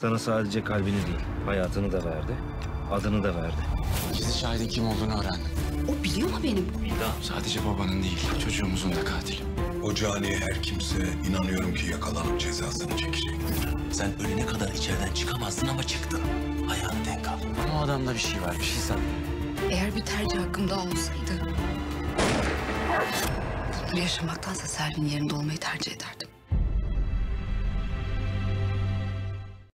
Sana sadece kalbini değil, hayatını da verdi, adını da verdi. Gizli şahidin kim olduğunu öğrendim. O biliyor mu benim? Sadece babanın değil, çocuğumuzun da katili. O cani her kimse inanıyorum ki yakalanıp cezasını çekecektir. Sen ölene kadar içeriden çıkamazdın ama çıktın. Ayağını denk al. Ama o adamda bir şey var, bir şey saklıyor. Eğer bir tercih hakkım daha olsaydı... ...bunları yaşamaktansa Selvi'nin yerinde olmayı tercih ederdim.